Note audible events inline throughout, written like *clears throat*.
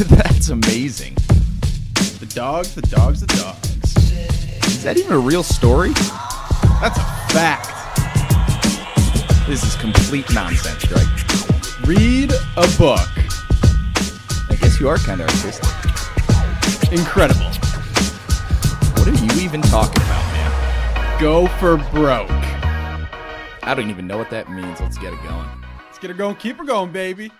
*laughs* That's amazing. The dogs, the dogs, the dogs. Is that even a real story? That's a fact. This is complete nonsense, Greg. Read a book. I guess you are kind of artistic. Incredible. What are you even talking about, man? Go for broke. I don't even know what that means. Let's get it going. Let's get it going. Keep her going, baby.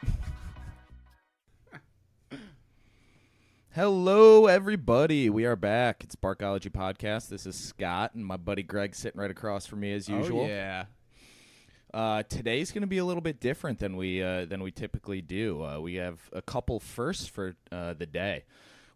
Hello, everybody. We are back. It's Barkology Podcast. This is Scott and my buddy Greg sitting right across from me as usual. Oh, yeah. Uh, today's going to be a little bit different than we uh, than we typically do. Uh, we have a couple firsts for uh, the day.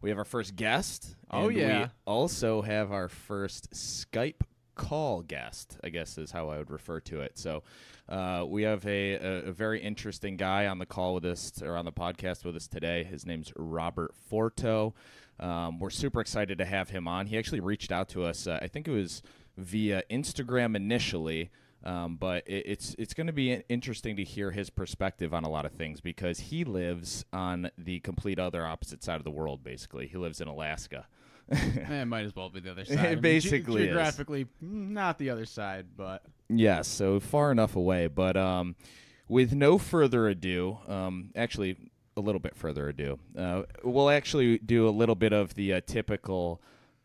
We have our first guest. Oh, yeah. We also have our first Skype call guest. I guess is how I would refer to it. So uh, we have a, a, a very interesting guy on the call with us or on the podcast with us today. His name's Robert Forto. Um, we're super excited to have him on. He actually reached out to us. Uh, I think it was via Instagram initially. Um, but it, it's it's going to be interesting to hear his perspective on a lot of things because he lives on the complete other opposite side of the world. Basically, he lives in Alaska. *laughs* Eh, It might as well be the other *laughs* side. It I mean, basically is. geographically, not the other side, but Yes, so far enough away. But um, with no further ado, um, actually, a little bit further ado, uh, we'll actually do a little bit of the uh, typical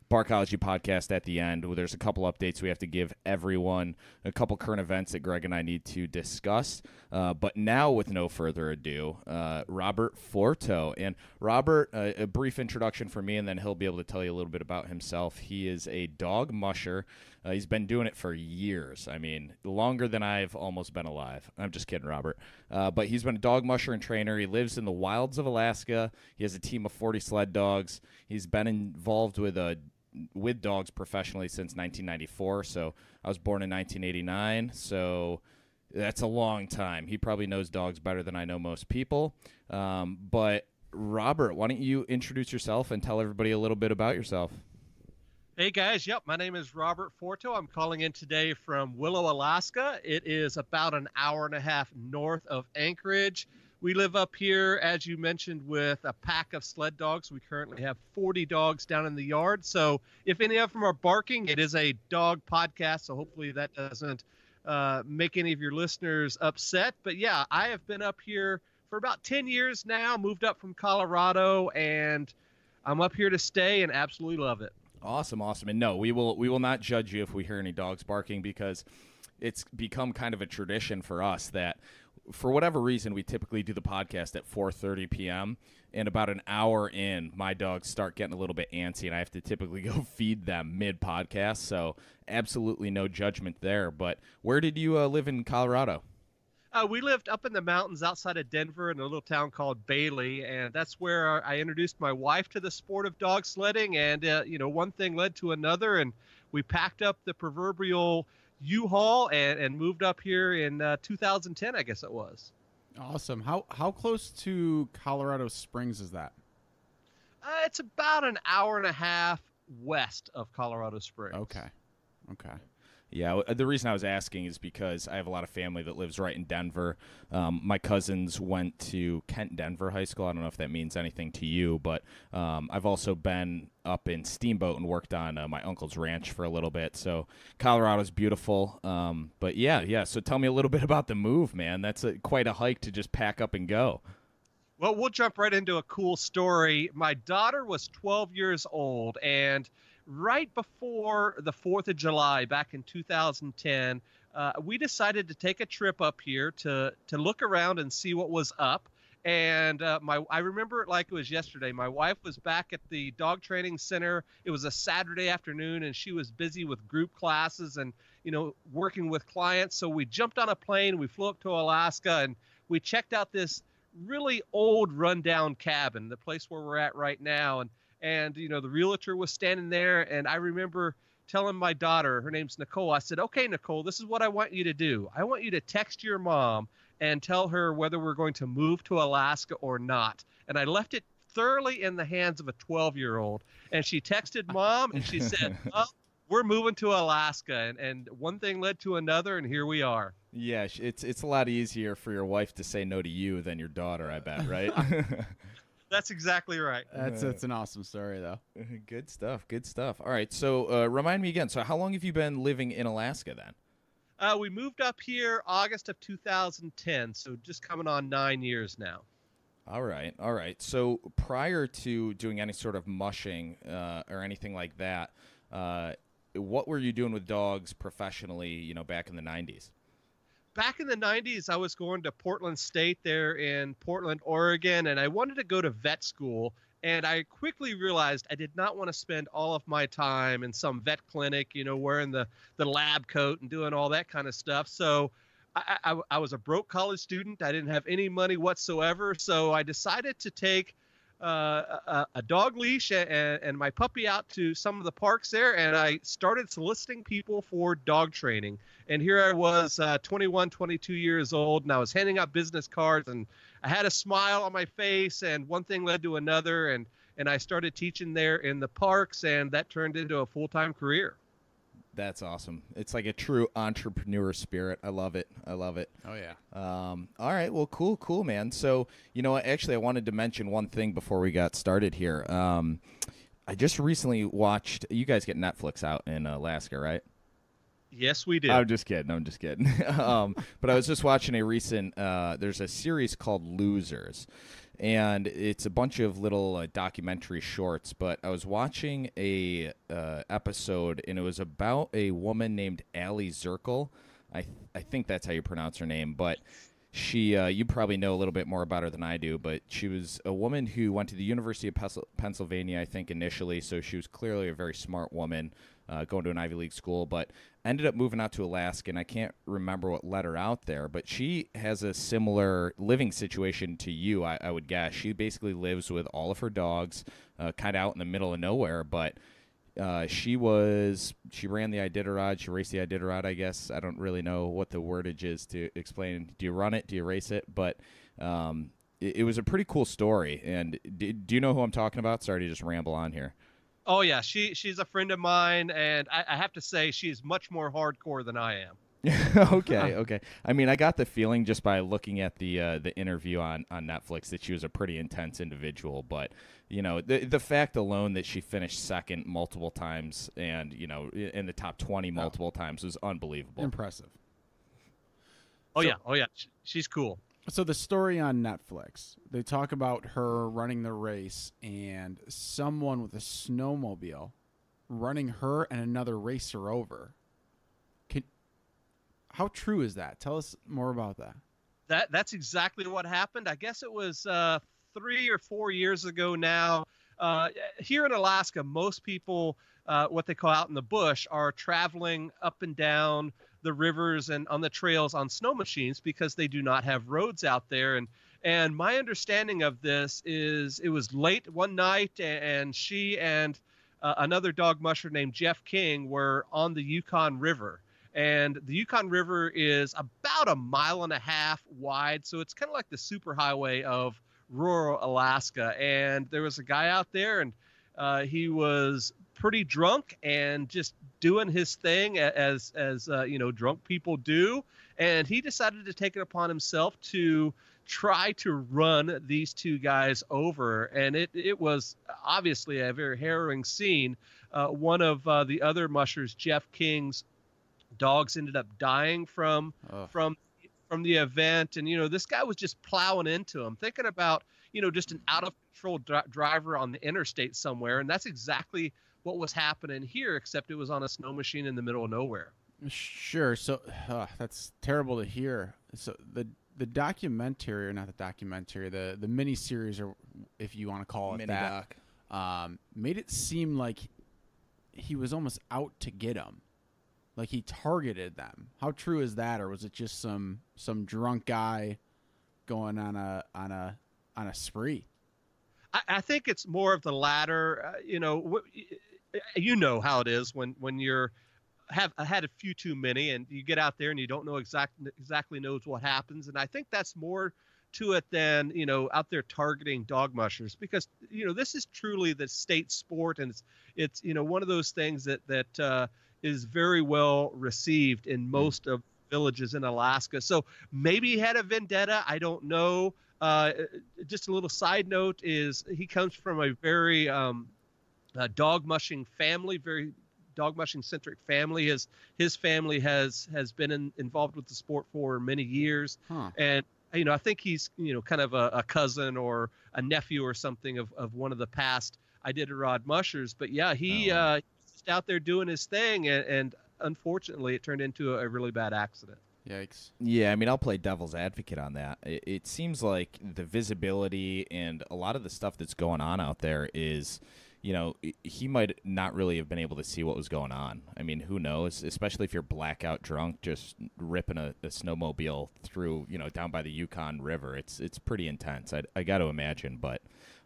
Barkology podcast at the end. There's a couple updates we have to give everyone, a couple current events that Greg and I need to discuss. Uh, but now, with no further ado, uh, Robert Forto. And Robert, uh, a brief introduction for me, and then he'll be able to tell you a little bit about himself. He is a dog musher. Uh, he's been doing it for years. I mean, longer than I've almost been alive. I'm just kidding, Robert. Uh, but he's been a dog musher and trainer. He lives in the wilds of Alaska. He has a team of 40 sled dogs. He's been involved with a with dogs professionally since 1994. So I was born in 1989. So that's a long time. He probably knows dogs better than I know most people. Um, but Robert, why don't you introduce yourself and tell everybody a little bit about yourself? Hey guys, yep, my name is Robert Forto. I'm calling in today from Willow, Alaska. It is about an hour and a half north of Anchorage. We live up here, as you mentioned, with a pack of sled dogs. We currently have 40 dogs down in the yard. So if any of them are barking, it is a dog podcast. So hopefully that doesn't uh, make any of your listeners upset. But yeah, I have been up here for about 10 years now, moved up from Colorado, and I'm up here to stay and absolutely love it. Awesome, awesome. And no, we will we will not judge you if we hear any dogs barking because it's become kind of a tradition for us that for whatever reason we typically do the podcast at 4:30 p.m. and about an hour in my dogs start getting a little bit antsy and I have to typically *laughs* go feed them mid podcast. So absolutely no judgment there. But where did you uh, live in Colorado? Uh, we lived up in the mountains outside of Denver in a little town called Bailey, and that's where I introduced my wife to the sport of dog sledding. And uh, you know, one thing led to another, and we packed up the proverbial U-Haul and, and moved up here in uh, 2010, I guess it was. awesome. How how close to Colorado Springs is that? Uh, it's about an hour and a half west of Colorado Springs. Okay, okay. Yeah, the reason I was asking is because I have a lot of family that lives right in Denver. Um, my cousins went to Kent Denver High School. I don't know if that means anything to you, but um, I've also been up in Steamboat and worked on uh, my uncle's ranch for a little bit. So Colorado's beautiful. Um, but yeah, yeah. So tell me a little bit about the move, man. That's a, quite a hike to just pack up and go. Well, we'll jump right into a cool story. My daughter was 12 years old, and right before the 4th of July, back in 2010, uh, we decided to take a trip up here to to look around and see what was up. And uh, my, I remember it like it was yesterday. My wife was back at the dog training center. It was a Saturday afternoon, and she was busy with group classes and you know working with clients. So we jumped on a plane. We flew up to Alaska, and we checked out this really old rundown cabin, the place where we're at right now. And and you know the realtor was standing there, and I remember telling my daughter, her name's Nicole. I said, "Okay, Nicole, this is what I want you to do. I want you to text your mom and tell her whether we're going to move to Alaska or not." And I left it thoroughly in the hands of a 12-year-old. And she texted *laughs* mom, and she said, "Oh, we're moving to Alaska." And and one thing led to another, and here we are. Yeah, it's it's a lot easier for your wife to say no to you than your daughter. I bet, right? *laughs* That's exactly right. That's that's an awesome story though. *laughs* Good stuff. Good stuff. All right. So uh, remind me again. So how long have you been living in Alaska then? Uh, we moved up here August of 2010, so just coming on nine years now. All right, all right. So prior to doing any sort of mushing uh, or anything like that, uh, what were you doing with dogs professionally? You know, back in the '90s. Back in the '90s, I was going to Portland State there in Portland, Oregon, and I wanted to go to vet school. And I quickly realized I did not want to spend all of my time in some vet clinic, you know, wearing the the lab coat and doing all that kind of stuff. So I, I, I, was a broke college student. I didn't have any money whatsoever. So I decided to take uh, a, dog leash and, and, my puppy out to some of the parks there. And I started soliciting people for dog training. And here I was, uh, 21, 22 years old, and I was handing out business cards. And I had a smile on my face, and one thing led to another. And, and I started teaching there in the parks, and that turned into a full time career. That's awesome. It's like a true entrepreneur spirit. I love it. I love it. Oh yeah. Um, all right. Well, cool, cool, man. So you know, actually, I wanted to mention one thing before we got started here. Um, I just recently watched. You guys get Netflix out in Alaska, right? Yes, we did. I'm just kidding. I'm just kidding. *laughs* um, but I was just watching a recent. Uh, there's a series called Losers, and it's a bunch of little uh, documentary shorts. But I was watching a uh, episode, and it was about a woman named Aliy Zirkle. I th- I think that's how you pronounce her name, but she uh, you probably know a little bit more about her than I do, but she was a woman who went to the University of Pennsylvania, I think initially, so she was clearly a very smart woman uh, going to an Ivy League school, but ended up moving out to Alaska, and I can't remember what led her out there, but she has a similar living situation to you, I, I would guess. She basically lives with all of her dogs, uh, kind of out in the middle of nowhere, but uh, she was she ran the Iditarod, she raced the Iditarod, I guess. I don't really know what the wordage is to explain. Do you run it? Do you race it? But um, it, it, was a pretty cool story. And do, do you know who I'm talking about? Sorry to just ramble on here. Oh yeah, she she's a friend of mine, and I, I have to say she's much more hardcore than I am. *laughs* okay, *laughs* okay. I mean, I got the feeling just by looking at the uh, the interview on, on Netflix that she was a pretty intense individual. But you know, the the fact alone that she finished second multiple times and you know in the top twenty multiple oh. times was unbelievable. Impressive. Oh so, yeah, oh yeah, she's cool. So the story on Netflix, they talk about her running the race and someone with a snowmobile running her and another racer over. Can how true is that? Tell us more about that. That that's exactly what happened. I guess it was uh, three or four years ago now. Uh, here in Alaska, most people, uh, what they call out in the bush, are traveling up and down the rivers and on the trails on snow machines because they do not have roads out there. And and my understanding of this is it was late one night and she and uh, another dog musher named Jeff King were on the Yukon River. And the Yukon River is about a mile and a half wide, so it's kind of like the superhighway of rural Alaska. And there was a guy out there, and uh, he was pretty drunk and just doing his thing as as uh, you know drunk people do. And he decided to take it upon himself to try to run these two guys over. And it it was obviously a very harrowing scene. Uh, one of uh, the other mushers jeff king's dogs ended up dying from from from the event. And you know this guy was just plowing into him thinking about you know just an out of control dr- driver on the interstate somewhere. And that's exactly what was happening here, except it was on a snow machine in the middle of nowhere. Sure. So uh, that's terrible to hear. So the the documentary, or not the documentary, the the mini series, or if you want to call it mini that, um, made it seem like he was almost out to get them, like he targeted them. How true is that, or was it just some some drunk guy going on a on a on a spree? I, I think it's more of the latter. Uh, you know, you know how it is when when you're have had a few too many and you get out there and you don't know exactly exactly knows what happens. And i think that's more to it than you know out there targeting dog mushers because you know this is truly the state sport and it's it's you know one of those things that that uh, is very well received in hmm. most of villages in alaska. So maybe he had a vendetta. I don't know. Uh, just a little side note is he comes from a very um, uh, dog mushing family, very dog mushing centric family. His his family has has been in, involved with the sport for many years, Huh. and you know I think he's you know kind of a, a cousin or a nephew or something of, of one of the past Iditarod mushers. But yeah, he Oh, uh, he's just out there doing his thing, and, and unfortunately, it turned into a, really bad accident. Yikes. Yeah, I mean, I'll play devil's advocate on that. It, it seems like the visibility and a lot of the stuff that's going on out there is, you know, he might not really have been able to see what was going on. I mean, who knows? Especially if you're blackout drunk, just ripping a, a snowmobile through, you know, down by the Yukon River. It's it's pretty intense. I, I got to imagine, but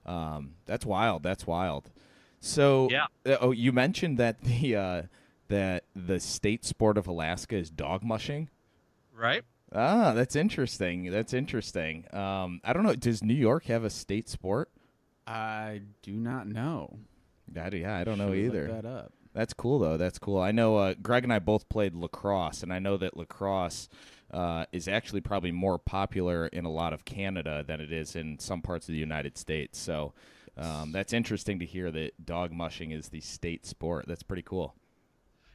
um, that's wild. That's wild. So, Yeah. uh, oh, you mentioned that the uh, that the state sport of Alaska is dog mushing. Right? Ah, that's interesting. That's interesting. Um, I don't know. Does New York have a state sport? I do not know. I, yeah, I don't know Should look either. that up. That's cool though. That's cool. I know uh, Greg and I both played lacrosse, and I know that lacrosse uh, is actually probably more popular in a lot of Canada than it is in some parts of the United States. So um, that's interesting to hear that dog mushing is the state sport. That's pretty cool.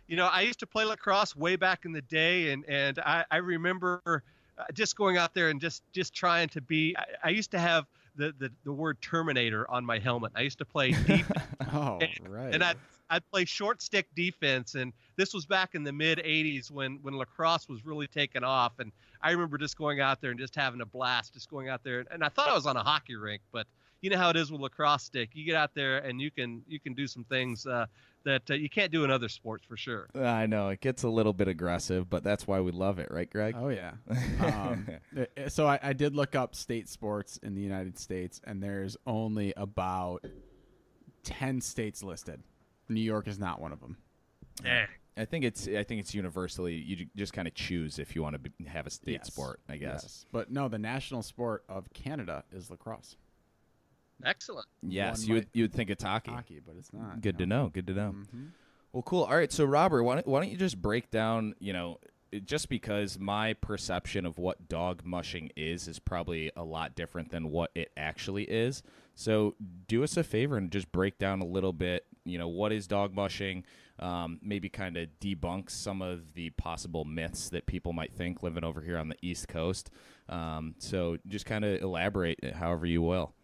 You know, I used to play lacrosse way back in the day, and and I, I remember uh, just going out there and just just trying to be. I, I used to have the, the the word Terminator on my helmet. I used to play *laughs* deep, Oh, And- right. and I'd I'd play short stick defense, and this was back in the mid '80s when when lacrosse was really taking off. And I remember just going out there and just having a blast, just going out there, and I thought I was on a hockey rink, but you know how it is with lacrosse stick. You get out there and you can you can do some things uh, that uh, you can't do in other sports for sure. I know it gets a little bit aggressive, but that's why we love it, right, Greg? Oh yeah. *laughs* Um, uh, so I, I did look up state sports in the United States, and there's only about ten states listed. New York is not one of them. Dang. I think it's I think it's universally you just kind of choose if you want to be, have a state Yes. sport. I guess. Yes. But no, the national sport of Canada is lacrosse. Excellent. Yes, One you would you would think it's hockey. Hockey, but it's not. Good to know. Good to know. Mhm. Well, cool. All right, so Robert, why don't, why don't you just break down? You know, it- just because my perception of what dog mushing is is probably a lot different than what it actually is. So do us a favor and just break down a little bit. You know, what is dog mushing? Um, maybe kind of debunk some of the possible myths that people might think living over here on the East Coast. Um, so just kind of elaborate however you will.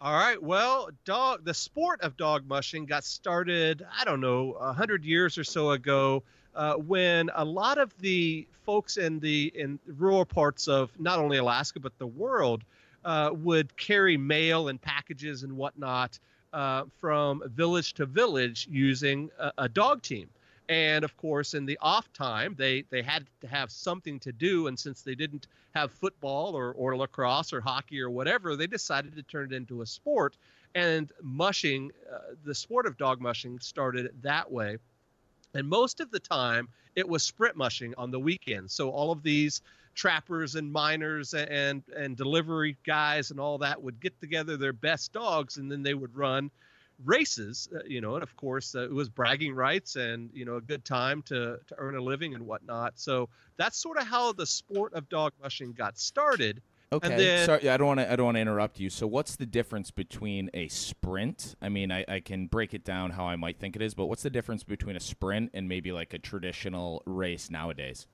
All right. Well, dog. The sport of dog mushing got started. I don't know, hundred years or so ago, uh, when a lot of the folks in the in rural parts of not only Alaska but the world uh, would carry mail and packages and whatnot uh, from village to village using a, a dog team. And of course, in the off time, they they had to have something to do, and since they didn't have football or, or lacrosse or hockey or whatever, they decided to turn it into a sport. And mushing, uh, the sport of dog mushing, started that way. And most of the time, it was sprint mushing on the weekends. So all of these trappers and miners and and delivery guys and all that would get together their best dogs, and then they would run races. Uh, you know, and of course, uh, it was bragging rights and you know a good time to to earn a living and whatnot. So that's sort of how the sport of dog mushing got started. Okay. then- Sorry, I don't want to. I don't want to interrupt you. So, what's the difference between a sprint? I mean, I, I can break it down how I might think it is, but what's the difference between a sprint and maybe like a traditional race nowadays?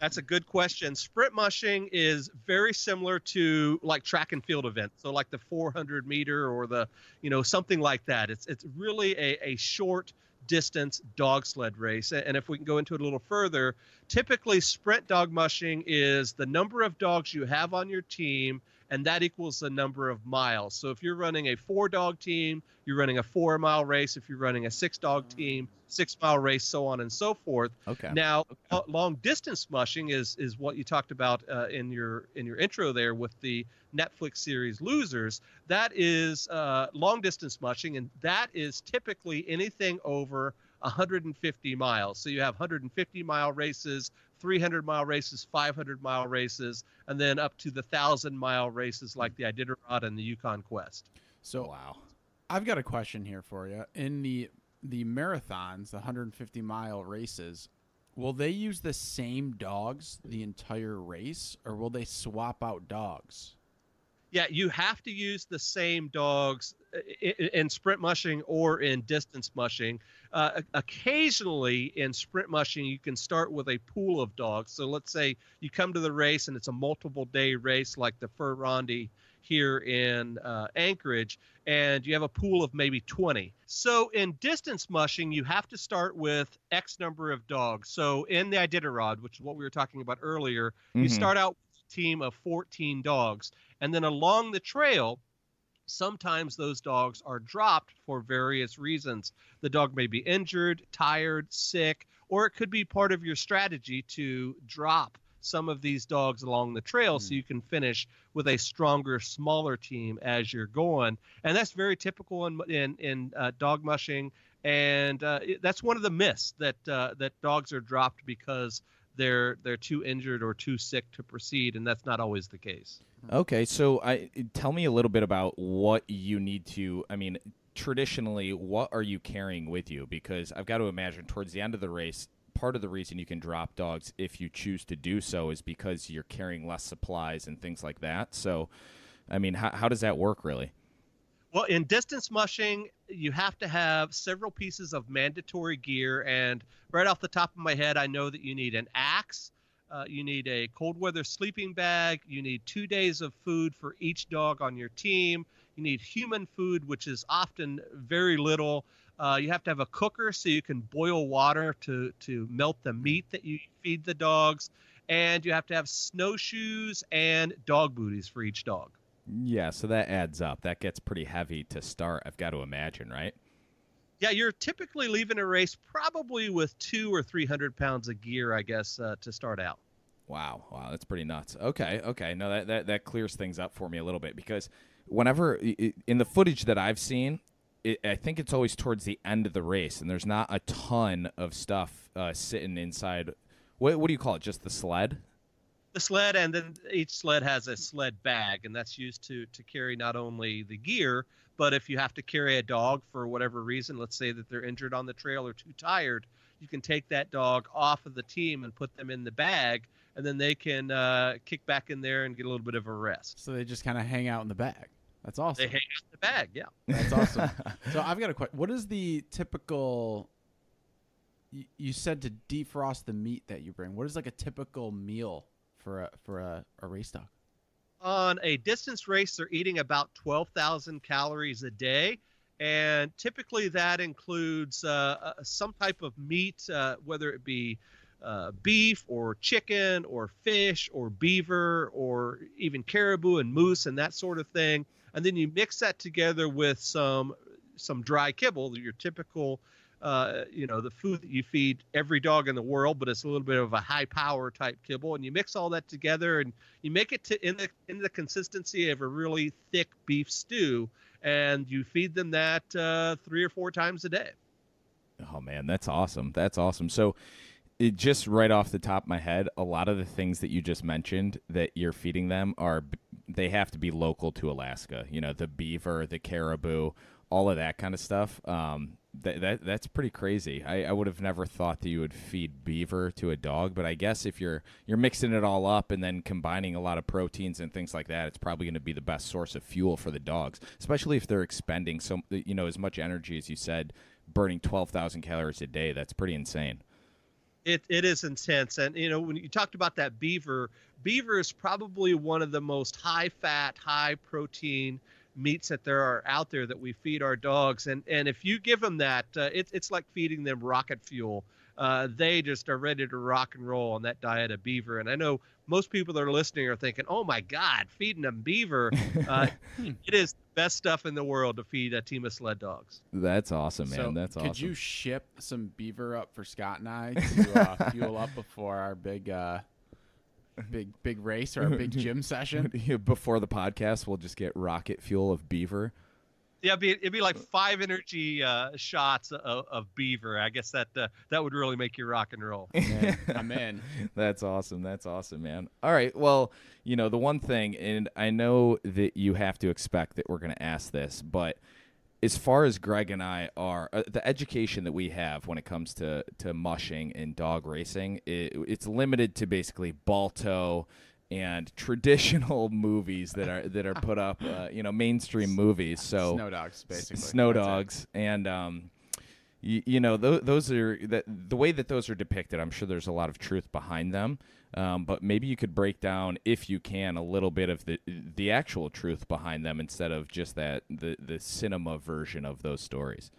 That's a good question. Sprint mushing is very similar to like track and field events. So like the 400 meter or the, you know, something like that. It's it's really a, a short distance dog sled race. And if we can go into it a little further, typically sprint dog mushing is the number of dogs you have on your team and that equals the number of miles. So if you're running a four dog team, you're running a four mile race. If you're running a six dog team, six mile race, so on and so forth. Okay. Now, uh, long distance mushing is is what you talked about uh, in your in your intro there with the Netflix series Losers. That is uh, long distance mushing, and that is typically anything over 150 miles. So you have 150 mile races, 300 mile races, 500 mile races, and then up to the thousand mile races like the Iditarod and the Yukon Quest. So wow. I've got a question here for you. In the the marathons, the 150 mile races, will they use the same dogs the entire race, or will they swap out dogs? Yeah, you have to use the same dogs in, sprint mushing or in distance mushing. Uh, occasionally in sprint mushing, you can start with a pool of dogs. So let's say you come to the race and it's a multiple day race like the Fur Rondy here in uh, Anchorage, and you have a pool of maybe 20. So in distance mushing, you have to start with X number of dogs. So in the Iditarod, which is what we were talking about earlier, mm-hmm. you start out team of 14 dogs. And then along the trail, sometimes those dogs are dropped for various reasons. The dog may be injured, tired, sick, or it could be part of your strategy to drop some of these dogs along the trail mm. so you can finish with a stronger, smaller team as you're going. And that's very typical in in, in uh, dog mushing. And uh, it, that's one of the myths that uh, that dogs are dropped because they're they're too injured or too sick to proceed, and that's not always the case. Okay, so I tell me a little bit about what you need to. I mean, traditionally, what are you carrying with you? Because I've got to imagine towards the end of the race, part of the reason you can drop dogs if you choose to do so is because you're carrying less supplies and things like that. So, I mean, how how does that work really? Well, in distance mushing, you have to have several pieces of mandatory gear. And right off the top of my head, I know that you need an axe, uh, you need a cold weather sleeping bag, you need two days of food for each dog on your team, you need human food, which is often very little. Uh, you have to have a cooker so you can boil water to, to melt the meat that you feed the dogs. And you have to have snowshoes and dog booties for each dog. Yeah, so that adds up. That gets pretty heavy to start, I've got to imagine, right? Yeah, you're typically leaving a race probably with two or 300 pounds of gear, I guess, uh, to start out. Wow, wow, that's pretty nuts. Okay, okay, no, that, that that clears things up for me a little bit because whenever in the footage that I've seen, it, I think it's always towards the end of the race, and there's not a ton of stuff uh, sitting inside. What what do you call it? Just the sled? The sled, and then each sled has a sled bag, and that's used to to carry not only the gear, but if you have to carry a dog for whatever reason, let's say that they're injured on the trail or too tired, you can take that dog off of the team and put them in the bag, and then they can uh, kick back in there and get a little bit of a rest. So they just kind of hang out in the bag. That's awesome. They hang out in the bag, yeah. That's awesome. *laughs* so I've got a question. What is the typical? You said to defrost the meat that you bring. What is like a typical meal for a for a, a race dog? On a distance race, they're eating about twelve thousand calories a day, and typically that includes uh, uh, some type of meat, uh, whether it be uh, beef or chicken or fish or beaver or even caribou and moose and that sort of thing. And then you mix that together with some some dry kibble, your typical uh, you know, the food that you feed every dog in the world, but it's a little bit of a high power type kibble, and you mix all that together and you make it to in the in the consistency of a really thick beef stew, and you feed them that uh, three or four times a day. Oh man, that's awesome! That's awesome. So. It just right off the top of my head, a lot of the things that you just mentioned that you're feeding them are they have to be local to Alaska. You know, the beaver, the caribou, all of that kind of stuff. Um, that, that that's pretty crazy. I, I would have never thought that you would feed beaver to a dog, but I guess if you're you're mixing it all up and then combining a lot of proteins and things like that, it's probably going to be the best source of fuel for the dogs, especially if they're expending so you know as much energy as you said, burning twelve thousand calories a day. That's pretty insane. It it is intense, and you know when you talked about that beaver, beaver is probably one of the most high fat, high protein meats that there are out there that we feed our dogs. And and if you give them that, uh, it's it's like feeding them rocket fuel. Uh, they just are ready to rock and roll on that diet of beaver. And I know most people that are listening are thinking, "Oh my God, feeding them beaver!" *laughs* Uh, it is the best stuff in the world to feed a team of sled dogs. That's awesome, man. So That's awesome. Could you ship some beaver up for Scott and I *laughs* to uh, fuel up before our big uh, big big race or a big *laughs* gym session. *laughs* Before the podcast, we'll just get rocket fuel of beaver. Yeah, it'd be, it'd be like five energy uh, shots of, of, beaver. I guess that uh, that would really make you rock and roll. Man, I'm in. *laughs* That's awesome. That's awesome, man. All right. Well, you know the one thing, and I know that you have to expect that we're going to ask this, but as far as Greg and I are, uh, the education that we have when it comes to, to mushing and dog racing, it, it's limited to basically Balto and *laughs* traditional movies that are that are put up, uh, you know, mainstream movies. So Snow dogs, basically. snow That's it. dogs, and um, you, you know, th- those are that the way that those are depicted. I'm sure there's a lot of truth behind them. Um, but maybe you could break down, if you can, a little bit of the the actual truth behind them instead of just that the the cinema version of those stories.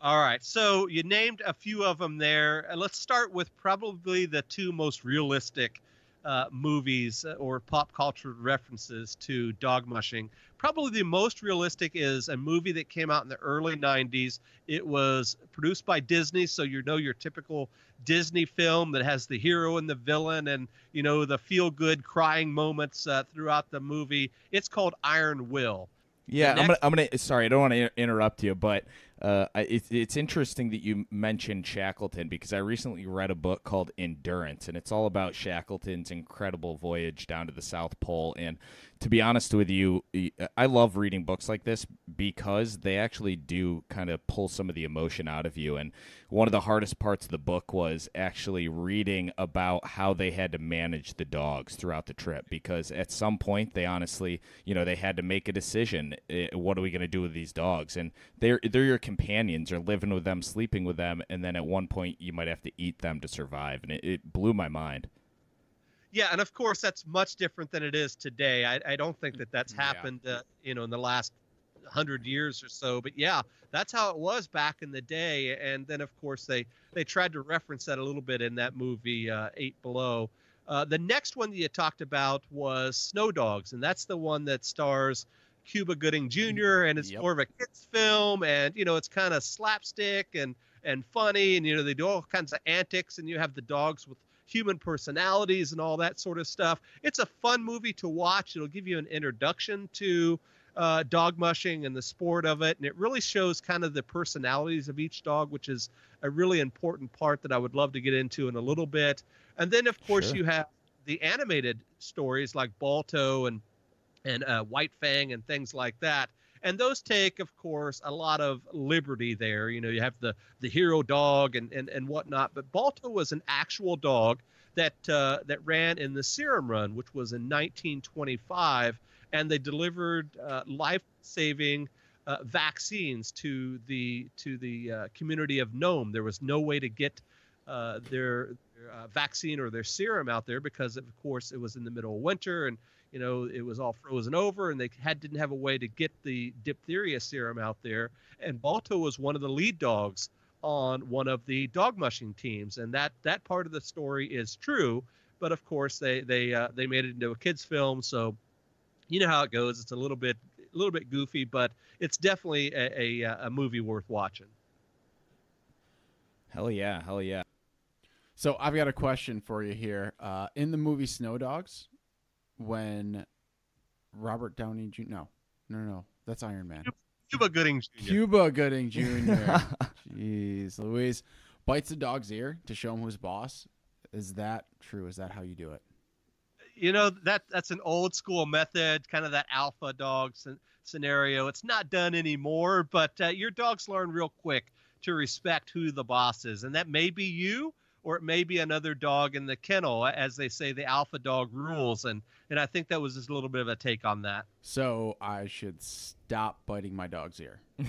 All right. So you named a few of them there. Let's start with probably the two most realistic uh, movies uh, or pop culture references to dog mushing. Probably the most realistic is a movie that came out in the early 90s. It was produced by Disney, so you know your typical Disney film that has the hero and the villain and, you know, the feel good crying moments uh, throughout the movie. It's called Iron Will. Yeah, I'm gonna. next- I'm gonna. Sorry, I don't want to interrupt you, but uh, it's it's interesting that you mentioned Shackleton because I recently read a book called Endurance, and it's all about Shackleton's incredible voyage down to the South Pole. And to be honest with you, I love reading books like this because they actually do kind of pull some of the emotion out of you. And one of the hardest parts of the book was actually reading about how they had to manage the dogs throughout the trip because at some point they honestly, you know, they had to make a decision. eh, What are we going to do with these dogs? And they're they're your companions. You're living with them, sleeping with them, and then at one point you might have to eat them to survive. And it, it blew my mind. Yeah, and of course that's much different than it is today. I, I don't think that that's Yeah. happened, uh, you know, in the last hundred years or so. But yeah, that's how it was back in the day. And then of course they they tried to reference that a little bit in that movie uh, Eight Below. Uh, the next one that you talked about was Snow Dogs, and that's the one that stars Cuba Gooding Jr. and it's Yep. more of a kids film, and you know it's kind of slapstick and and funny, and you know they do all kinds of antics, and you have the dogs with human personalities and all that sort of stuff. It's a fun movie to watch. It'll give you an introduction to uh, dog mushing and the sport of it, and it really shows kind of the personalities of each dog, which is a really important part that I would love to get into in a little bit. And then, of course, Sure. you have the animated stories like Balto and and uh, White Fang and things like that. And those take, of course, a lot of liberty there. You know, you have the the hero dog and and, and whatnot. But Balto was an actual dog that uh, that ran in the Serum Run, which was in 1925, and they delivered uh, life-saving uh, vaccines to the to the uh, community of Nome. There was no way to get uh, their, their uh, vaccine or their serum out there because, of course, it was in the middle of winter and you know it was all frozen over, and they had didn't have a way to get the diphtheria serum out there. And Balto was one of the lead dogs on one of the dog mushing teams, and that that part of the story is true. But of course, they they uh, they made it into a kids film, so you know how it goes. It's a little bit a little bit goofy, but it's definitely a, a, a movie worth watching. Hell yeah, hell yeah. So I've got a question for you here. Uh, in the movie Snow Dogs, when Robert Downey Jr. No, no, no, that's Iron Man. Cuba Gooding Jr. Cuba Gooding Jr. *laughs* Jeez, Louise bites the dog's ear to show him who's boss. Is that true? Is that how you do it? you know that that's an old school method kind of that alpha dog scenario it's not done anymore but uh, your dogs learn real quick to respect who the boss is and that may be you or it may be another dog in the kennel as they say the alpha dog rules and and i think that was just a little bit of a take on that. So I should stop biting my dog's ear. *laughs*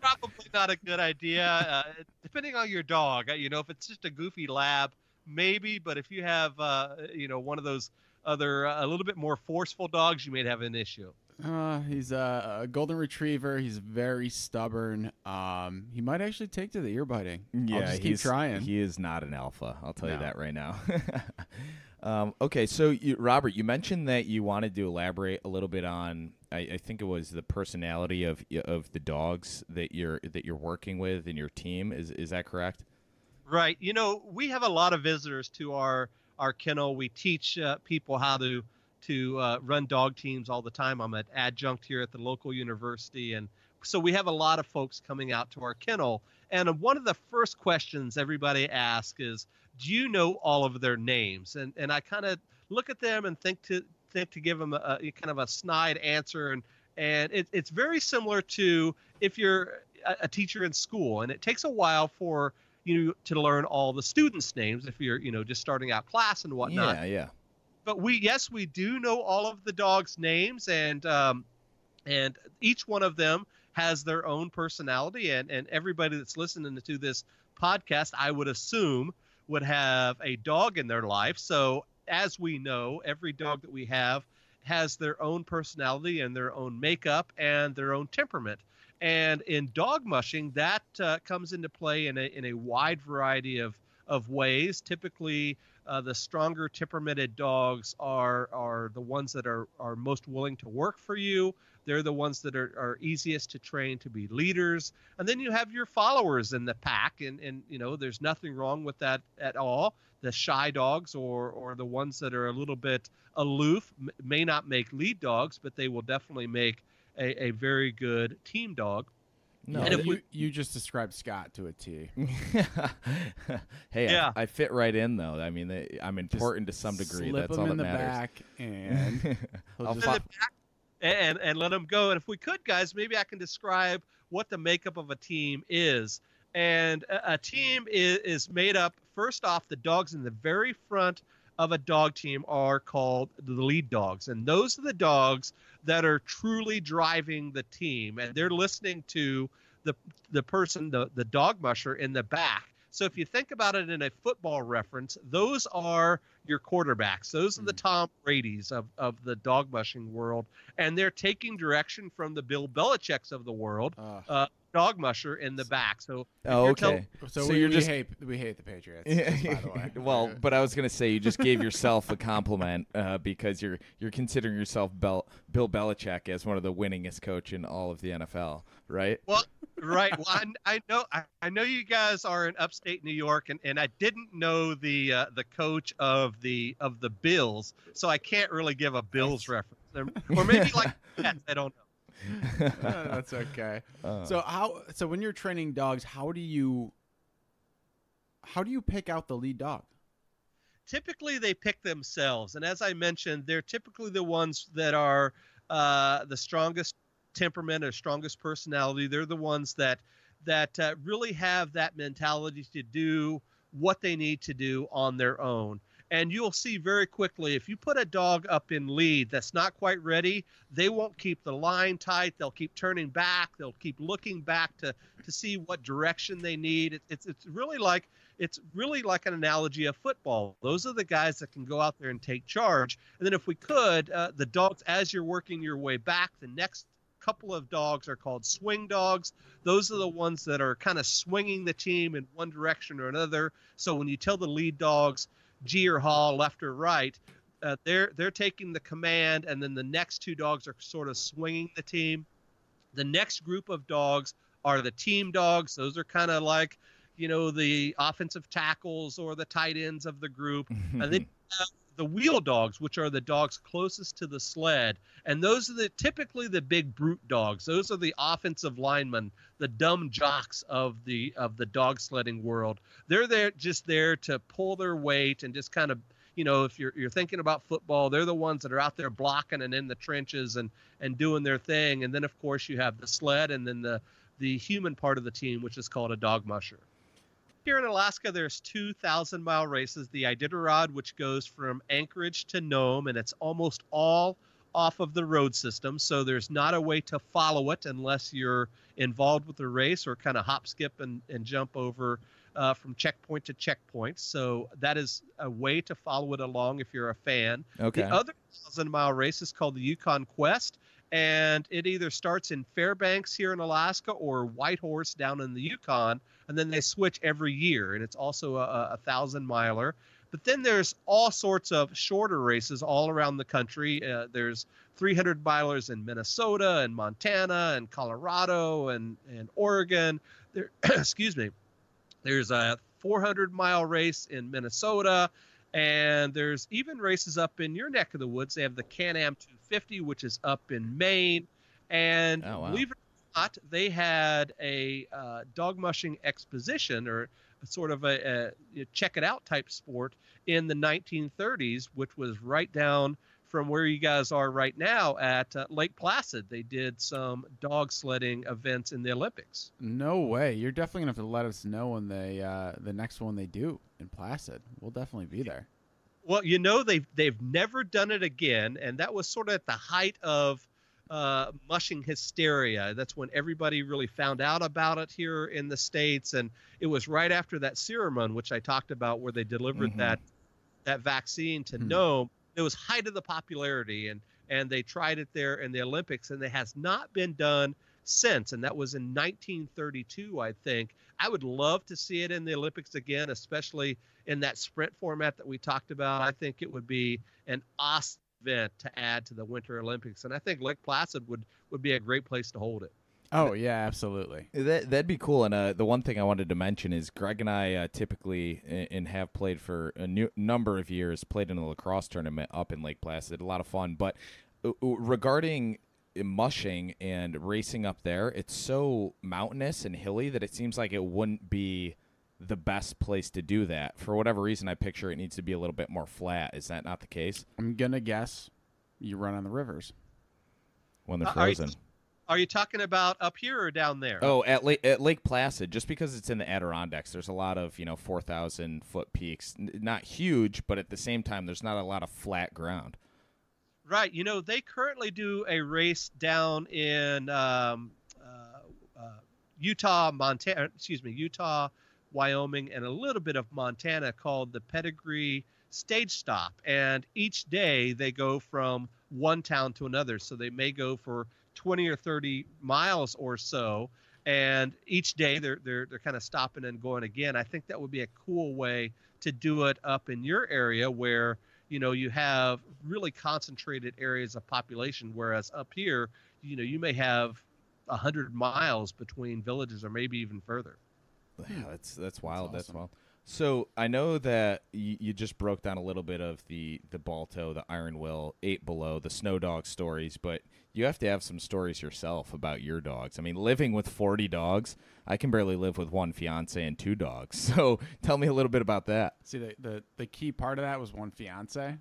probably not a good idea uh, depending on your dog. Uh, you know if it's just a goofy lab maybe but if you have uh, you know one of those other uh, a little bit more forceful dogs you may have an issue Uh, he's a, a golden retriever. He's very stubborn. Um, he might actually take to the ear biting. I'll Yeah, just keep he's, trying. He is not an alpha. I'll tell you that right now. *laughs* um, okay, so you, Robert, you mentioned that you wanted to elaborate a little bit on. I, I think it was the personality of of the dogs that you're that you're working with in your team. Is is that correct? Right. You know, we have a lot of visitors to our our kennel. We teach uh, people how to to uh, run dog teams all the time. I'm an adjunct here at the local university, and so we have a lot of folks coming out to our kennel. And one of the first questions everybody asks is, "Do you know all of their names?" And and I kind of look at them and think to think to give them a, a kind of a snide answer, and and it, it's very similar to if you're a, a teacher in school, and it takes a while for you to learn all the students' names if you're you know just starting out class and whatnot Yeah, yeah. But we yes we do know all of the dogs' names and um, and each one of them has their own personality and and everybody that's listening to this podcast I would assume would have a dog in their life. So as we know, every dog that we have has their own personality and their own makeup and their own temperament. And in dog mushing, that uh, comes into play in a, in a wide variety of, of ways. Typically, uh, the stronger temperamented dogs are are the ones that are are most willing to work for you. They're the ones that are, are easiest to train to be leaders. And then you have your followers in the pack, and and you know there's nothing wrong with that at all. The shy dogs or or the ones that are a little bit aloof may not make lead dogs, but they will definitely make a, a very good team dog. No, And if you, we- you just described Scott to a T. *laughs* hey, I- Yeah. I, fit right in though. I mean, they, I'm important to some degree. Slip That's him all in that the matters. back, and *laughs* I'll just- in the back and and let them go. And if we could, guys, maybe I can describe what the makeup of a team is. And a, a team is, is made up first off. The dogs in the very front of a dog team are called the lead dogs, and those are the dogs that are truly driving the team, and they're listening to the the person, the the dog musher in the back. So if you think about it in a football reference, those are your quarterbacks. Those are the Tom Brady's of, of the dog mushing world, and they're taking direction from the Bill Belichick's of the world, uh, dog musher in the back. So oh, you're tell- okay. so, So we, you're we just- hate we hate the Patriots. *laughs* by the way. *laughs* well, but I was gonna say you just gave *laughs* yourself a compliment uh, because you're you're considering yourself Bel- Bill Belichick as one of the winningest coach in all of the NFL, right? Well, right. Well, I, I know I, I know you guys are in upstate New York, and, and I didn't know the uh, the coach of the of the Bills, so I can't really give a Bills reference, or, or maybe like *laughs* Jets, I don't know. that's okay. Uh, So how so when you're training dogs, how do you how do you pick out the lead dog? typically they pick themselves and as i mentioned they're typically the ones that are uh, the strongest temperament or strongest personality. They're the ones that that uh, really have that mentality to do what they need to do on their own. And you'll see very quickly if you put a dog up in lead that's not quite ready they won't keep the line tight. They'll keep turning back. They'll keep looking back to to see what direction they need. It, it's it's really like it's really like an analogy of football. Those are the guys that can go out there and take charge. And then, if we could, uh, the dogs, as you're working your way back, the next couple of dogs are called swing dogs. Those are the ones that are kind of swinging the team in one direction or another. So when you tell the lead dogs, gee or haw, left or right, uh, they're they're taking the command, and then the next two dogs are sort of swinging the team. The next group of dogs are the team dogs. Those are kind of like you know the offensive tackles or the tight ends of the group *laughs* and then the wheel dogs which are the dogs closest to the sled and those are the typically the big brute dogs. Those are the offensive linemen the dumb jocks of the of the dog sledding world. They're there just there to pull their weight and just kind of you know if you're you're thinking about football they're the ones that are out there blocking and in the trenches and and doing their thing. And then of course you have the sled and then the the human part of the team which is called a dog musher here in Alaska, there's 2,000 mile races. The Iditarod, which goes from Anchorage to Nome, and it's almost all off of the road system. So there's not a way to follow it unless you're involved with the race or kind of hop, skip, and, and jump over uh, from checkpoint to checkpoint. So that is a way to follow it along if you're a fan. okay. The other thousand mile race is called the Yukon Quest, and it either starts in Fairbanks here in Alaska or Whitehorse down in the Yukon, and then they switch every year, and it's also a, a thousand miler. But then there's all sorts of shorter races all around the country. Uh, there's 300 milers in Minnesota and Montana and Colorado and, and Oregon. There, *clears throat* excuse me. There's a 400 mile race in Minnesota, and there's even races up in your neck of the woods. They have the Can Am 250, which is up in Maine, and Oh, wow. believe it they had a uh, dog mushing exposition or sort of a, a check it out type sport in the 1930s, which was right down from where you guys are right now at uh, Lake Placid. They did some dog sledding events in the Olympics. No way. You're definitely gonna have to let us know when they uh, the next one they do in Placid. We'll definitely be there. Well, you know they've they've never done it again, and that was sort of at the height of uh, mushing hysteria. That's when everybody really found out about it here in the states, and it was right after that serum run, which I talked about, where they delivered Mhm. that that vaccine to Hmm. Nome. It was height of the popularity, and and they tried it there in the Olympics, and it has not been done since. And that was in 1932, I think. I would love to see it in the Olympics again, especially in that sprint format that we talked about. I think it would be an awesome event to add to the Winter Olympics, and I think Lake Placid would would be a great place to hold it. Oh yeah, absolutely. That that'd be cool. And uh, the one thing I wanted to mention is Greg and I uh, typically and, and have played for a new number of years. Played in a lacrosse tournament up in Lake Placid. A lot of fun. But uh, uh, regarding mushing and racing up there, it's so mountainous and hilly that it seems like it wouldn't be the best place to do that. For whatever reason, I picture it needs to be a little bit more flat. Is that not the case I'm gonna guess you run on the rivers. when they're Uh, are you- frozen? Are you talking about up here or down there? Oh, at Lake, at Lake Placid, just because it's in the Adirondacks, there's a lot of you know four thousand foot peaks. N- not huge, but at the same time, there's not a lot of flat ground. Right. You know, they currently do a race down in um, uh, uh, Utah, Montana, excuse me, Utah, Wyoming, and a little bit of Montana called the Pedigree Stage Stop. And each day they go from one town to another. So they may go for 20 or 30 miles or so. And each day they're, they're, they're kind of stopping and going again. I think that would be a cool way to do it up in your area where you know you have really concentrated areas of population whereas up here you know you may have a hundred miles between villages or maybe even further Yeah, that's that's wild. That's, awesome. wild. So I know that you, you just broke down a little bit of the the Balto, the Iron Will, Eight Below, the Snow Dog stories, but you have to have some stories yourself about your dogs. I mean, living with forty dogs, I can barely live with one fiance and two dogs. *laughs* So tell me a little bit about that. See, the the, the key part of that was one fiance.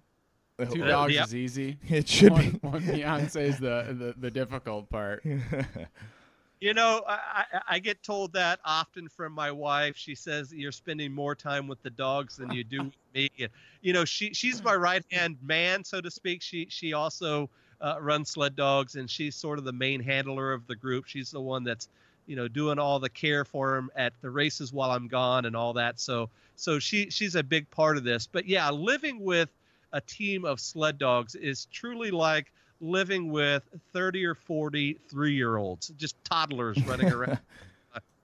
Two Uh, dogs yeah. is easy. It should one, be. one fiance is the, the the difficult part. *laughs* you know I, I, get told that often from my wife. She says you're spending more time with the dogs than you do with *laughs* me. And you know she she's my right hand man so to speak. She she also uh, runs sled dogs and she's sort of the main handler of the group. She's the one that's you know doing all the care for him at the races while i'm gone and all that. So so she she's a big part of this. But yeah living with a team of sled dogs is truly like living with 30 or 40 three year olds just toddlers running around. *laughs*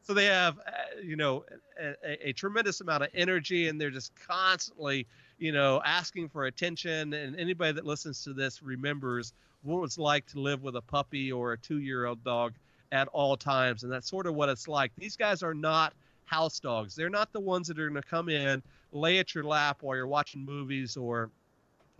So they have uh, you know a, a, a tremendous amount of energy and they're just constantly you know asking for attention. And anybody that listens to this remembers what it's like to live with a puppy or a two year old dog at all times and that's sort of what it's like. These guys are not house dogs. They're not the ones that are going to come in lay at your lap while you're watching movies or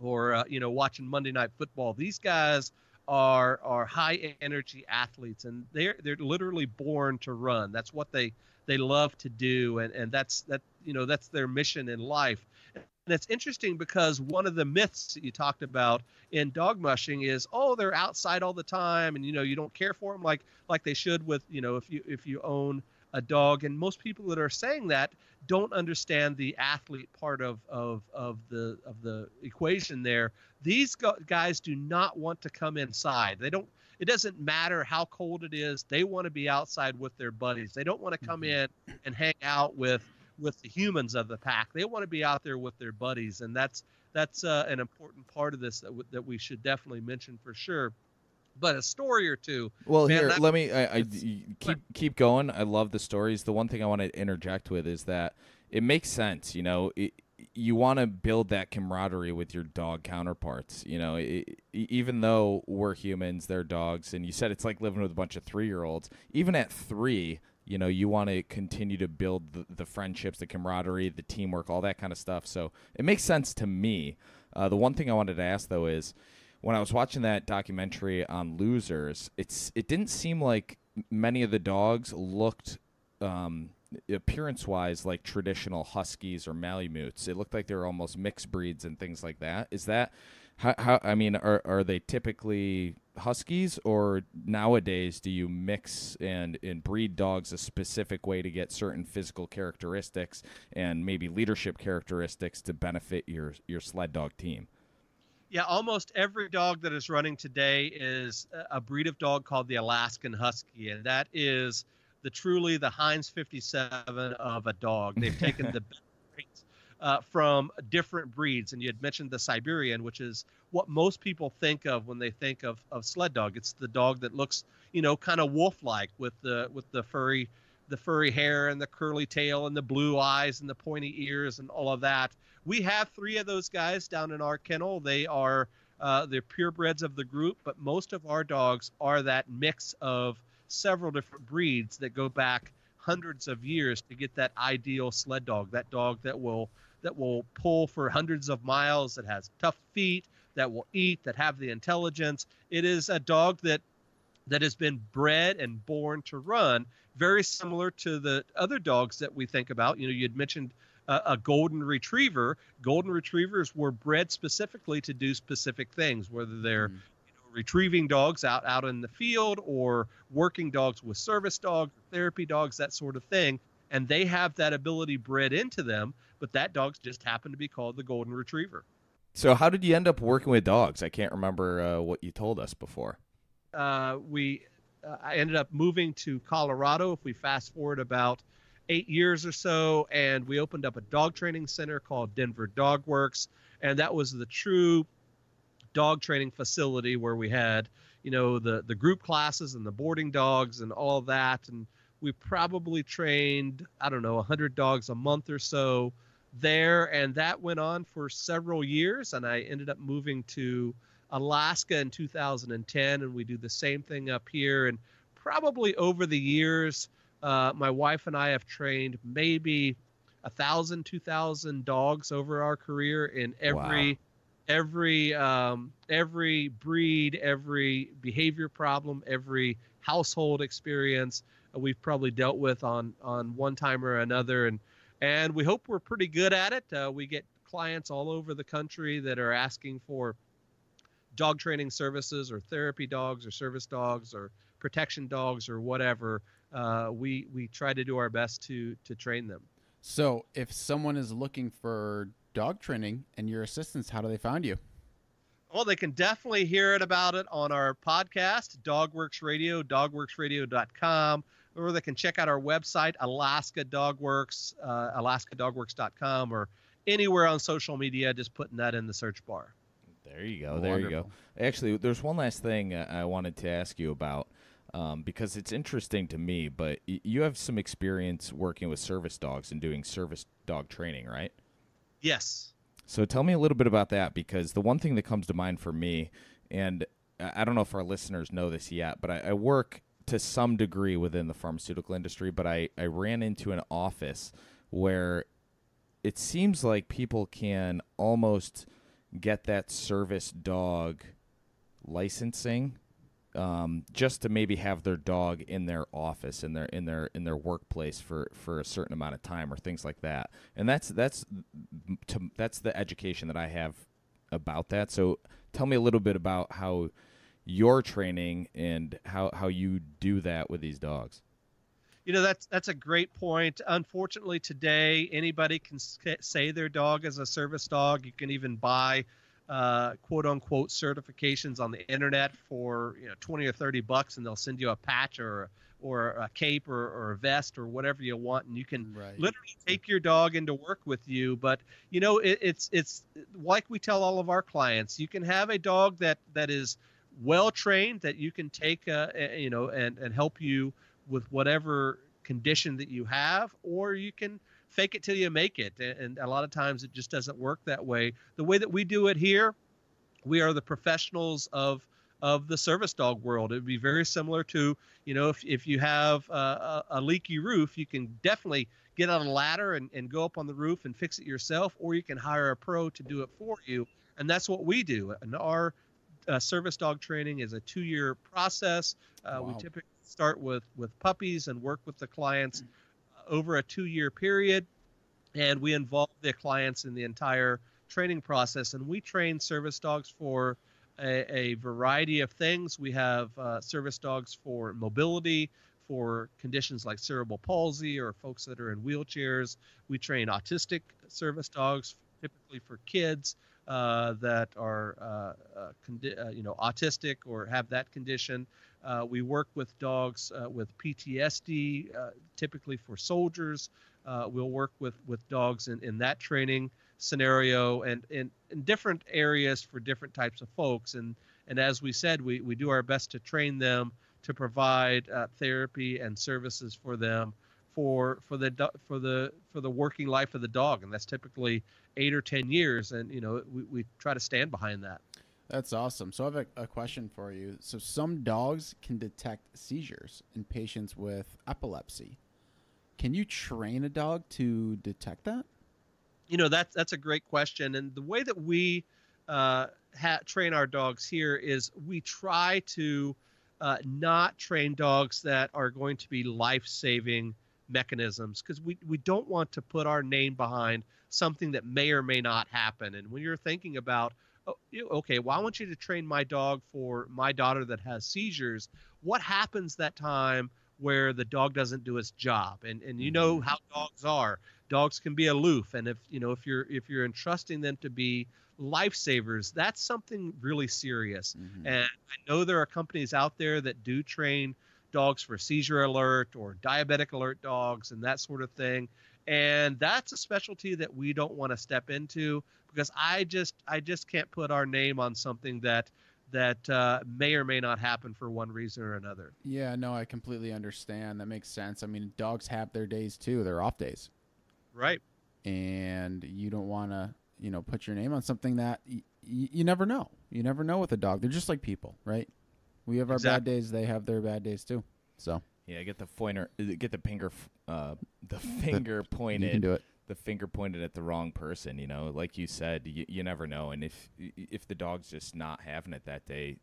or uh, you know watching Monday Night Football. These guys are are high energy athletes, and they're they're literally born to run. That's what they they love to do, and and that's that you know that's their mission in life. And it's interesting because one of the myths that you talked about in dog mushing is oh they're outside all the time, and you know you don't care for them like like they should with you know if you if you own a dog and most people that are saying that don't understand the athlete part of of of the of the equation there. These guys do not want to come inside. They don't it doesn't matter how cold it is. They want to be outside with their buddies. They don't want to come in and hang out with with the humans of the pack. They want to be out there with their buddies and that's that's uh, an important part of this that, w- that we should definitely mention for sure but a story or two Well, Man, here, let me. I, I *laughs* keep keep going. I love the stories. The one thing I want to interject with is that it makes sense. You know, it, you want to build that camaraderie with your dog counterparts. You know, it, even though we're humans, they're dogs, and you said it's like living with a bunch of three year olds. Even at three, you know, you want to continue to build the, the friendships, the camaraderie, the teamwork, all that kind of stuff. So it makes sense to me. Uh, the one thing I wanted to ask though is when I was watching that documentary on losers, it's it didn't seem like many of the dogs looked um, appearance wise like traditional huskies or malamutes. It looked like they were almost mixed breeds and things like that. Is that How, how I mean, are are they typically huskies, or nowadays do you mix and and breed dogs a specific way to get certain physical characteristics and maybe leadership characteristics to benefit your your sled dog team? Yeah, almost every dog that is running today is a breed of dog called the Alaskan Husky, and that is the truly the Heinz 57 of a dog. *laughs* They've taken the best traits uh, from different breeds, and you had mentioned the Siberian, which is what most people think of when they think of, of sled dog. It's the dog that looks, you know, kind of wolf-like with the with the furry the furry hair and the curly tail and the blue eyes and the pointy ears and all of that. We have three of those guys down in our kennel. They are uh, they're purebreds of the group, but most of our dogs are that mix of several different breeds that go back hundreds of years to get that ideal sled dog, that dog that will that will pull for hundreds of miles, that has tough feet, that will eat, that have the intelligence. It is a dog that that has been bred and born to run, very similar to the other dogs that we think about. You know, you'd mentioned uh, a golden retriever. Golden retrievers were bred specifically to do specific things, whether they're mm retrieving dogs out out in the field or working dogs with service dogs, therapy dogs, that sort of thing. And they have that ability bred into them, but that dog's just happened to be called the golden retriever. So how did you end up working with dogs? I can't remember uh, what you told us before. Uh, we uh, I ended up moving to Colorado. If we fast forward about eight years or so, and we opened up a dog training center called Denver Dog Works, and that was the true dog training facility where we had, you know, the the group classes and the boarding dogs and all that, and we probably trained I don't know a 100 dogs a month or so there, and that went on for several years, and I ended up moving to Alaska in 2010, and we do the same thing up here, and probably over the years. Uh, my wife and I have trained maybe a thousand, two thousand dogs over our career in every wow every um, every breed, every behavior problem, every household experience uh, we've probably dealt with on on one time or another, and and we hope we're pretty good at it. Uh, we get clients all over the country that are asking for dog training services or therapy dogs or service dogs or protection dogs or whatever. Uh, we we try to do our best to to train them. So, if someone is looking for dog training and your assistance, how do they find you? Well, they can definitely hear it about it on our podcast, Dogworks Radio, dogworksradio.com, or they can check out our website, Alaska Dogworks, uh, alaskadogworks.com, or anywhere on social media, just putting that in the search bar. There you go. There Wonderful. you go. Actually, there's one last thing I wanted to ask you about. Um, because it's interesting to me, but y- you have some experience working with service dogs and doing service dog training, right? Yes. So tell me a little bit about that because the one thing that comes to mind for me, and I don't know if our listeners know this yet, but I, I work to some degree within the pharmaceutical industry, but I, I ran into an office where it seems like people can almost get that service dog licensing um, just to maybe have their dog in their office in their in their in their workplace for for a certain amount of time or things like that. And that's that's to, that's the education that I have about that. So tell me a little bit about how your training and how how you do that with these dogs you know that's that's a great point. Unfortunately today anybody can say their dog is a service dog. You can even buy uh, quote unquote certifications on the internet for you know 20 or 30 bucks and they'll send you a patch or or a cape or, or a vest or whatever you want and you can right. literally take your dog into work with you. But you know it, it's it's like we tell all of our clients you can have a dog that that is well trained that you can take uh, you know and and help you with whatever condition that you have or you can fake it till you make it. And a lot of times it just doesn't work that way. The way that we do it here, we are the professionals of of the service dog world. It would be very similar to, you know, if, if you have a, a, leaky roof, you can definitely get on a ladder and, and go up on the roof and fix it yourself, or you can hire a pro to do it for you. And that's what we do. And our uh, service dog training is a two year process. Uh, wow. We typically start with, with puppies and work with the clients over a two year period. And we involve the clients in the entire training process, and we train service dogs for a, a variety of things. We have uh, service dogs for mobility, for conditions like cerebral palsy or folks that are in wheelchairs. We train autistic service dogs, typically for kids uh, that are, uh, uh condi- uh, you know, autistic or have that condition. Uh, we work with dogs with PTSD, typically for soldiers. we'll work with with dogs in, in that training scenario and in, in different areas for different types of folks. And and as we said, we, we do our best to train them to provide uh, therapy and services for them for for the for the for the working life of the dog, and that's typically eight or ten years. And you know we, we try to stand behind that. That's awesome. So I have a, a question for you. So some dogs can detect seizures in patients with epilepsy. Can you train a dog to detect that? you know that's that's a great question and the way that we uh, ha- train our dogs here is we try to uh, not train dogs that are going to be life-saving mechanisms because we, we don't want to put our name behind something that may or may not happen and when you're thinking about okay well i want you to train my dog for my daughter that has seizures what happens that time where the dog doesn't do its job and and you know mm-hmm. how dogs are dogs can be aloof and if you know if you're if you're entrusting them to be lifesavers that's something really serious mm-hmm. and i know there are companies out there that do train dogs for seizure alert or diabetic alert dogs and that sort of thing and that's a specialty that we don't want to step into because i just i just can't put our name on something that that uh, may or may not happen for one reason or another. Yeah, no, I completely understand. That makes sense. I mean, dogs have their days too. They're off days. Right. And you don't want to, you know, put your name on something that y- y- you never know. You never know with a dog. They're just like people, right? We have our exactly. bad days. They have their bad days too. So. Yeah, get the pointer, uh, get the finger, uh, the finger the, pointed. You can do it. The finger pointed at the wrong person. You know, like you said, you, you never know. And if if the dog's just not having it that day,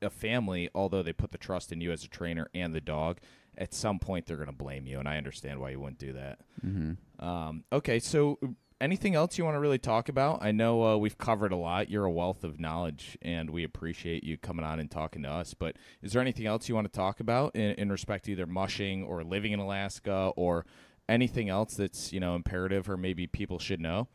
a family, although they put the trust in you as a trainer and the dog, at some point they're going to blame you, and I understand why you wouldn't do that. Mm-hmm. Um, okay, so anything else you want to really talk about? I know uh, we've covered a lot. You're a wealth of knowledge, and we appreciate you coming on and talking to us. But is there anything else you want to talk about in, in respect to either mushing or living in Alaska or anything else that's you know imperative or maybe people should know?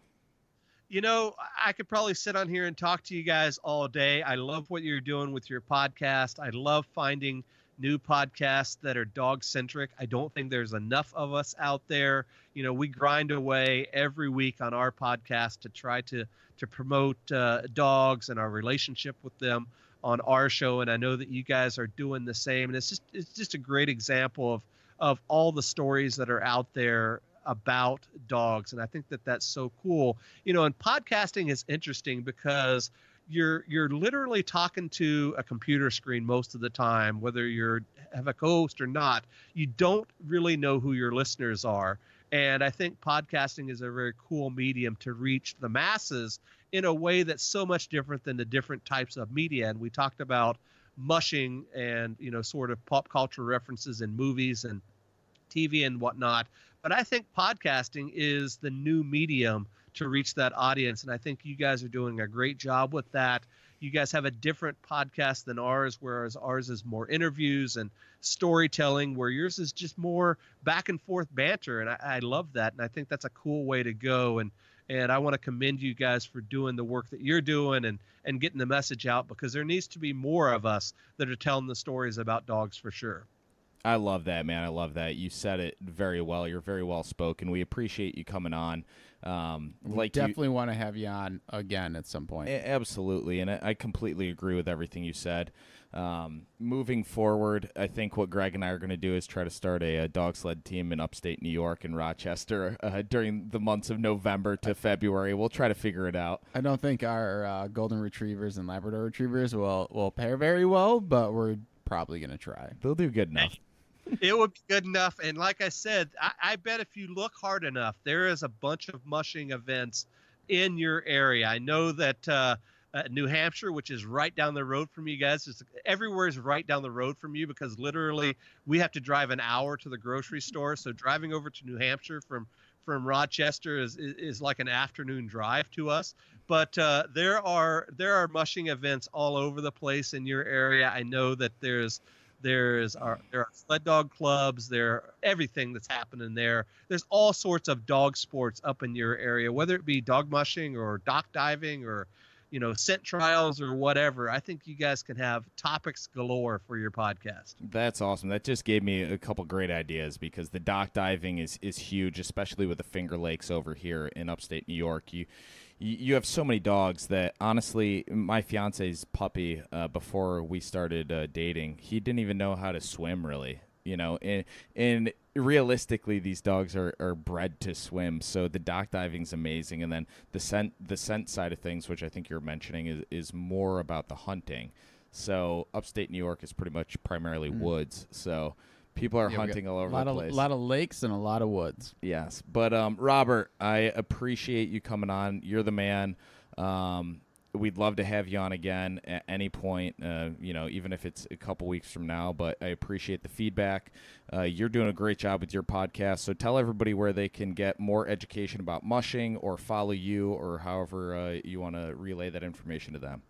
You know, I could probably sit on here and talk to you guys all day. I love what you're doing with your podcast. I love finding new podcasts that are dog centric. I don't think there's enough of us out there. You know, we grind away every week on our podcast to try to to promote uh, dogs and our relationship with them on our show, and I know that you guys are doing the same. And it's just it's just a great example of of all the stories that are out there about dogs. And i think that that's so cool. You know and podcasting is interesting because you're you're literally talking to a computer screen most of the time whether you're have a co-host or not. You don't really know who your listeners are. And i think podcasting is a very cool medium to reach the masses in a way that's so much different than the different types of media. And we talked about mushing and you know sort of pop culture references in movies and tv and whatnot but i think podcasting is the new medium to reach that audience. And I think you guys are doing a great job with that. You guys have a different podcast than ours, whereas ours is more interviews and storytelling, where yours is just more back and forth banter. And I, I love that. And I think that's a cool way to go. And and I want to commend you guys for doing the work that you're doing and and getting the message out because there needs to be more of us that are telling the stories about dogs for sure. I love that, man. I love that. You said it very well. You're very well spoken. We appreciate you coming on. Um, we like definitely want to have you on again at some point. Absolutely, and I, I completely agree with everything you said. Um, moving forward, I think what Greg and I are going to do is try to start a, a, dog sled team in upstate New York and Rochester uh, *laughs* during the months of November to February. We'll try to figure it out. I don't think our uh, golden retrievers and Labrador retrievers will will pair very well, but we're probably going to try. They'll do good enough *laughs* it would be good enough. And like I said, I, I, bet if you look hard enough, there is a bunch of mushing events in your area. I know that uh, uh, New Hampshire, which is right down the road from you guys. It's, everywhere is right down the road from you because literally we have to drive an hour to the grocery store. So driving over to New Hampshire from from Rochester is, is, is like an afternoon drive to us. But uh, there are there are mushing events all over the place in your area. I know that there's there's our, there are sled dog clubs. There everything that's happening there. There's all sorts of dog sports up in your area, whether it be dog mushing or dock diving or you know scent trials or whatever. I think you guys can have topics galore for your podcast. That's awesome. That just gave me a couple great ideas because the dock diving is is huge, especially with the Finger Lakes over here in upstate New York. You you have so many dogs that honestly, my fiance's puppy uh, before we started uh, dating, he didn't even know how to swim really. You know, and and realistically, these dogs are, are bred to swim. So the dock diving's amazing, and then the scent the scent side of things, which I think you're mentioning, is is more about the hunting. So upstate New York is pretty much primarily Mm. woods. So people are Yeah, hunting all over a lot the of place. lot of lakes and a lot of woods. Yes, but um, Robert, I appreciate you coming on. You're the man. Um, we'd love to have you on again at any point. Uh, you know, even if it's a couple weeks from now. But I appreciate the feedback. Uh, you're doing a great job with your podcast. So tell everybody where they can get more education about mushing, or follow you, or however uh, you want to relay that information to them.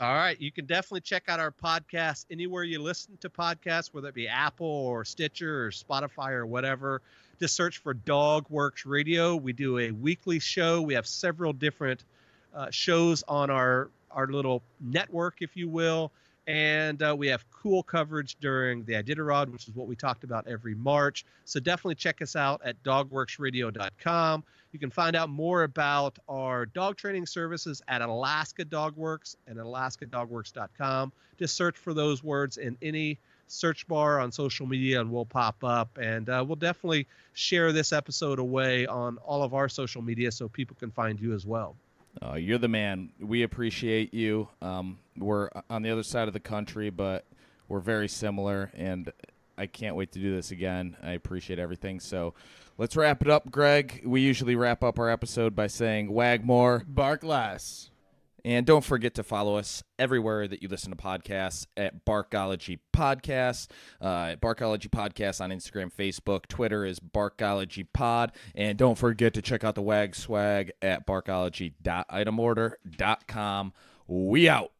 All right, you can definitely check out our podcast anywhere you listen to podcasts, whether it be Apple or Stitcher or Spotify or whatever. Just search for Dog Works Radio. We do a weekly show. We have several different uh, shows on our our little network, if you will, and uh, we have cool coverage during the Iditarod, which is what we talked about every March. So definitely check us out at dogworksradio.com. You can find out more about our dog training services at Alaska Dog Works and alaskadogworks.com. Just search for those words in any search bar on social media and we'll pop up. And uh, we'll definitely share this episode away on all of our social media so people can find you as well. Uh, you're the man. We appreciate you. Um, we're on the other side of the country, but we're very similar, and I can't wait to do this again. I appreciate everything. So let's wrap it up, Greg. We usually wrap up our episode by saying wag more. Bark less. And don't forget to follow us everywhere that you listen to podcasts at Barkology Podcasts. Uh, Barkology Podcasts on Instagram, Facebook, Twitter is Barkology Pod. And don't forget to check out the WAG swag at barkology.itemorder.com. We out.